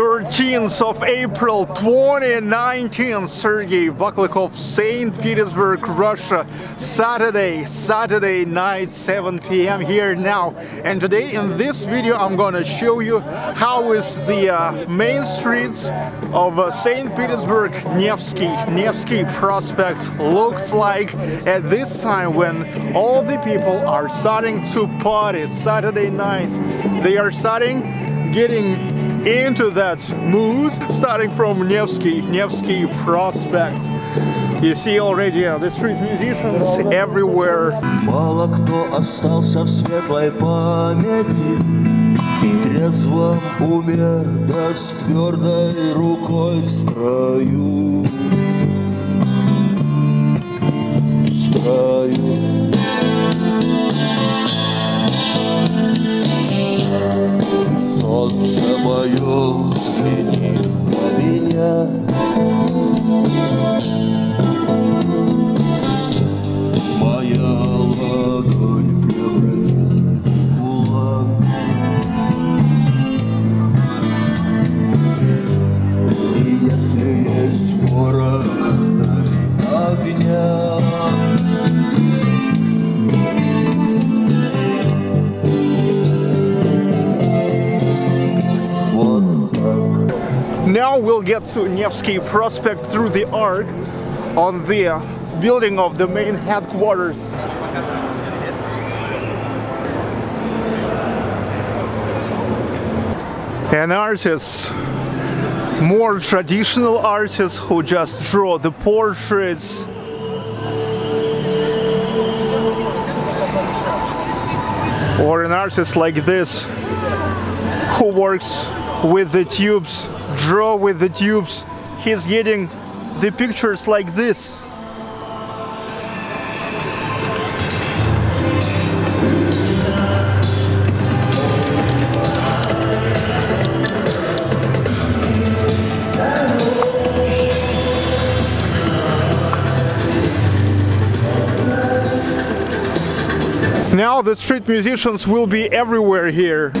13th of April 2019 Sergei Baklykov St. Petersburg Russia Saturday Saturday night 7 p.m. here now and today in this video I'm gonna show you how is the uh, main streets of uh, St. Petersburg Nevsky Nevsky Prospect looks like at this time when all the people are starting to party Saturday night they are starting getting into that mood starting from Nevsky, Nevsky Prospect. You see already uh, the street musicians everywhere. Мало кто остался в светлой памяти И трезвом уме, да с твердой рукой в строю В строю Солнце мое, взгляни на меня. Моя ладонь превратилась в кулак. И если есть порох огня Now we'll get to Nevsky Prospect through the arc on the building of the main headquarters. An artist, more traditional artists who just draw the portraits or an artist like this who works with the tubes, draw with the tubes. He's getting the pictures like this. Now the street musicians will be everywhere here.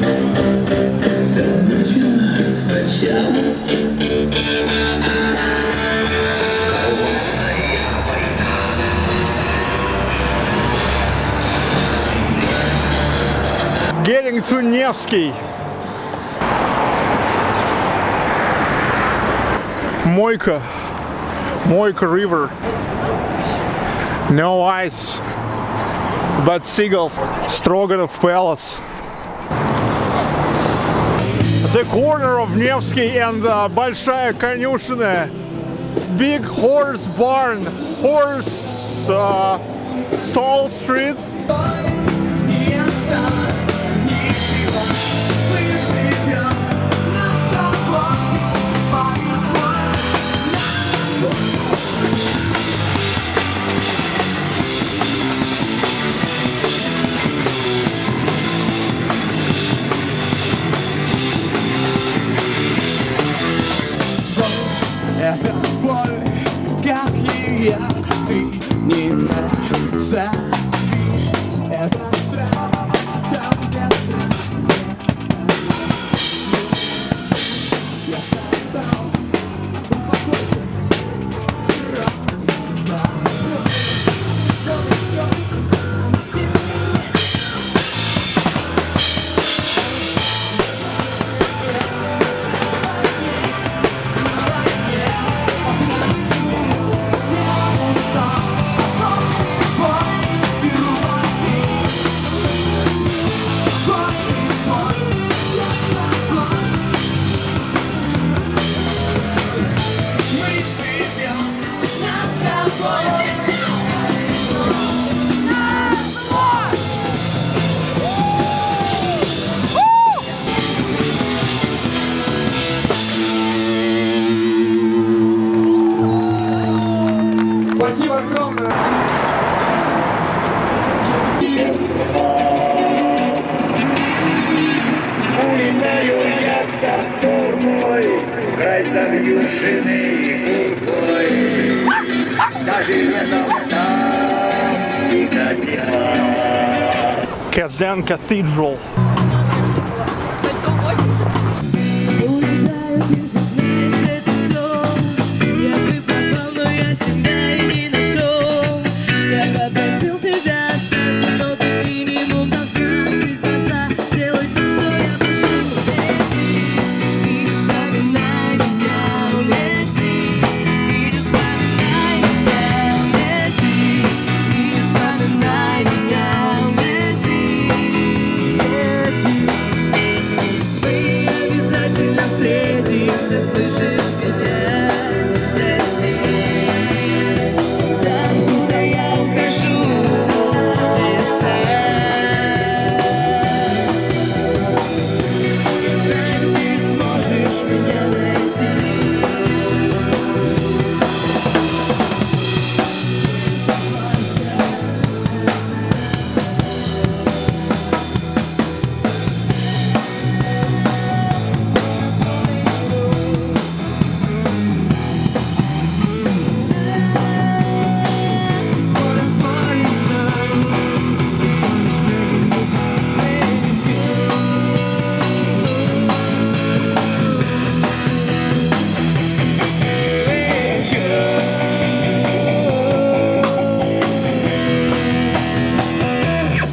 Getting to Nevsky. Moika. Moika River. No ice, but seagulls. Stroganov Palace the corner of Nevsky and uh, Большая Конюшенная. Big horse barn, horse uh, stall street. Kazan Cathedral.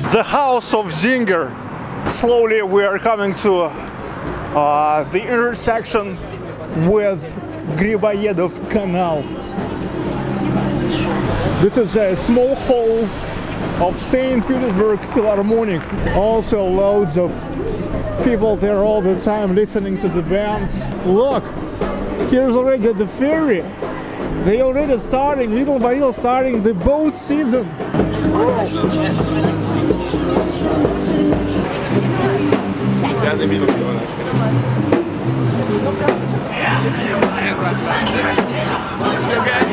Steps of Zinger. Slowly we are coming to uh, the intersection with Griboyedov Canal. This is a small hall of St. Petersburg Philharmonic. Also loads of people there all the time listening to the bands. Look, here's already the ferry. They already starting, little by little starting the boat season. Yeah, I'm gonna.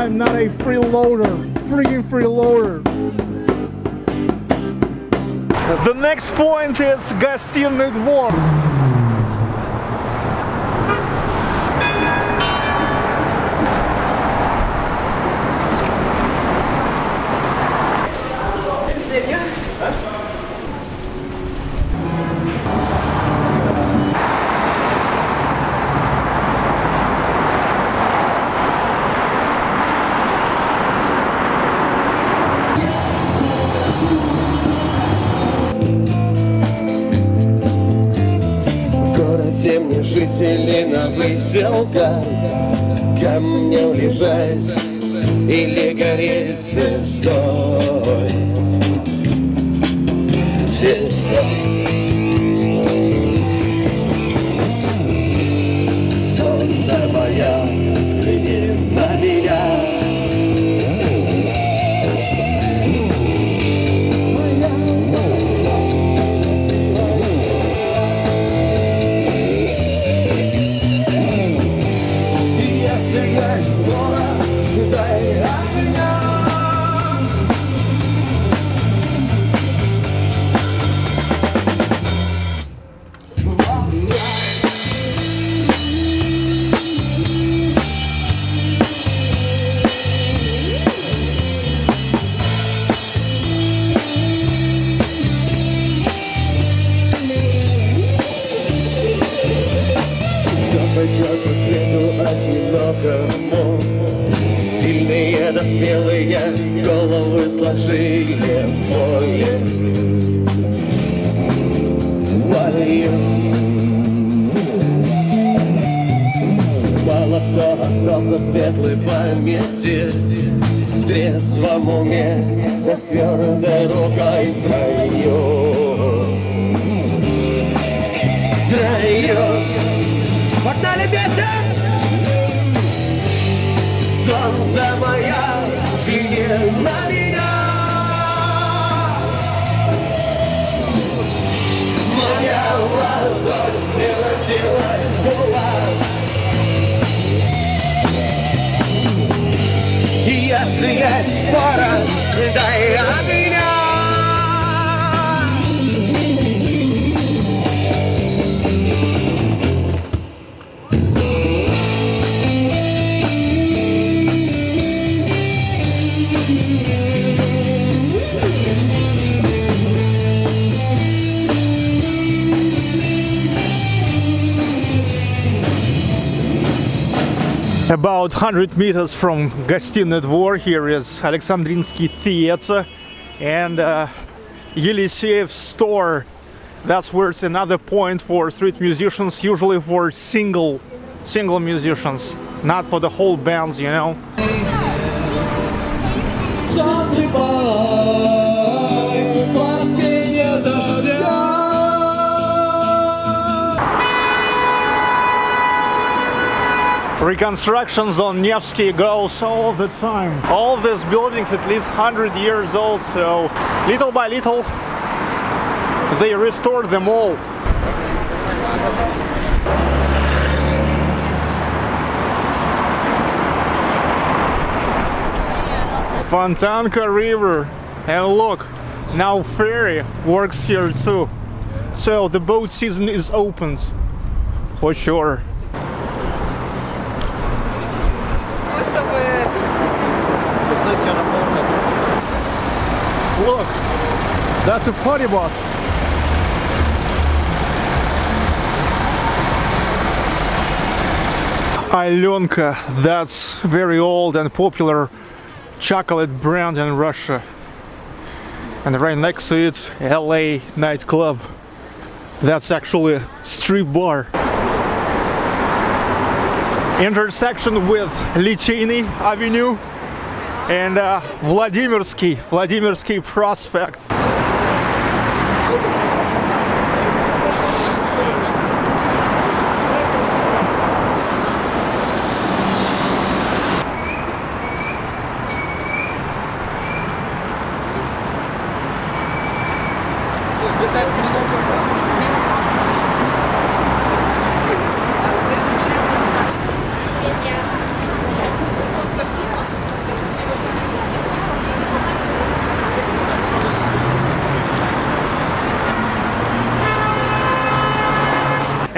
I'm not a freeloader. Freaking freeloader. The next point is Гостиный двор. Мне жители на выселках Камнем лежать или гореть звездой. Звездой с твердой рукой строю Строю Погнали песен! Солнце моя, взгляни на меня. Моя ладонь превратилась в кулак И Если есть пора, about 100 meters from Гостиный двор, Here is Alexandrinsky Theater and uh, store. That's where it's another point for street musicians, usually for single, single musicians, not for the whole bands, you know. Reconstructions on Nevsky goes all the time. All these buildings at least 100 years old, so little by little they restored them all. Fontanka River. And look, now ferry works here too. So the boat season is opened for sure. Look, that's a party bus. Alenka, that's very old and popular chocolate brand in Russia. And right next to it, LA nightclub. That's actually a street bar. Intersection with Liteyny Avenue and uh, Vladimirsky, Vladimirsky Prospect.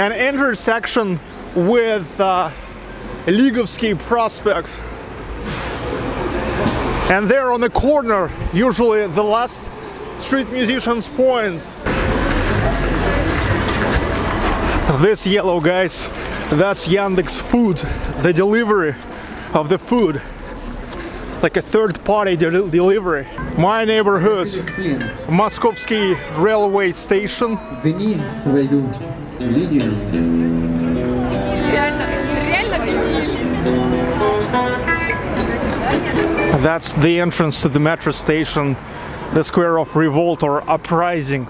an intersection with uh, Ligovsky Prospect. And there on the corner, usually the last street musician's point. This yellow, guys, that's Yandex Food, the delivery of the food. Like a third party delivery. My neighborhood, Moskovsky railway station. Дни свою линию. Реально, реально That's the entrance to the metro station, the square of revolt or uprising.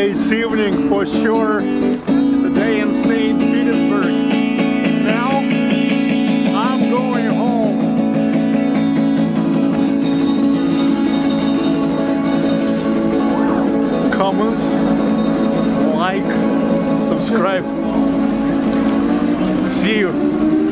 Great evening for sure. The day in St. Petersburg. Now I'm going home. Comment, like, subscribe. See you.